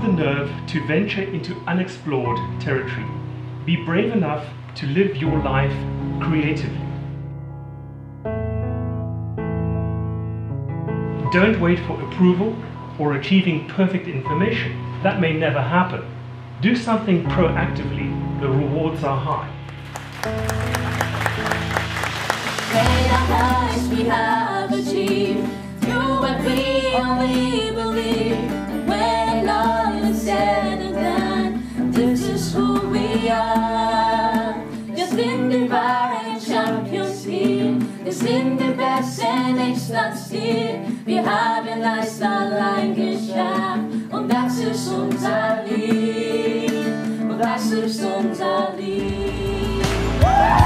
have the nerve to venture into unexplored territory. Be brave enough to live your life creatively. Don't wait for approval or achieving perfect information. That may never happen. Do something proactively. The rewards are high. Great heights we have achieved through what we only is who we are. Just in the and Champions League, just in the best and Ekstad-stil. Vi har en lifestyle Leidenschaft und das ist unser Lied. Und das ist unser Lied.